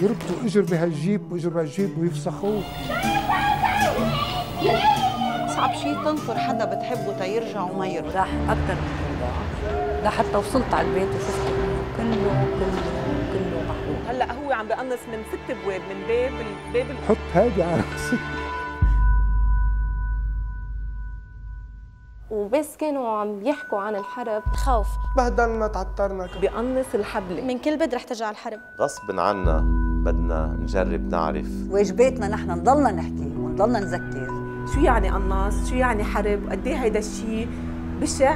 يربطوا أجر بهالجيب واجر بهالجيب ويفسخوه صعب شيء تنطر حدا بتحبه تيرجع وما يرجع. راح أكثر من موضوع لحتى وصلت على البيت وشفت كله كله كله محروق هلأ هو عم بقنص من ست أبواب من باب الباب حط هادي على راسي. وبس كانوا عم يحكوا عن الحرب. خوف. بهدلنا تعترنا بقنص الحبل من كل بد رح ترجع الحرب. غصب عنا. بدنا نجرب نعرف. واجباتنا نحن نضلنا نحكي ونضلنا نذكر. شو يعني قناص؟ شو يعني حرب؟ قد إيه هيدا الشيء بشع؟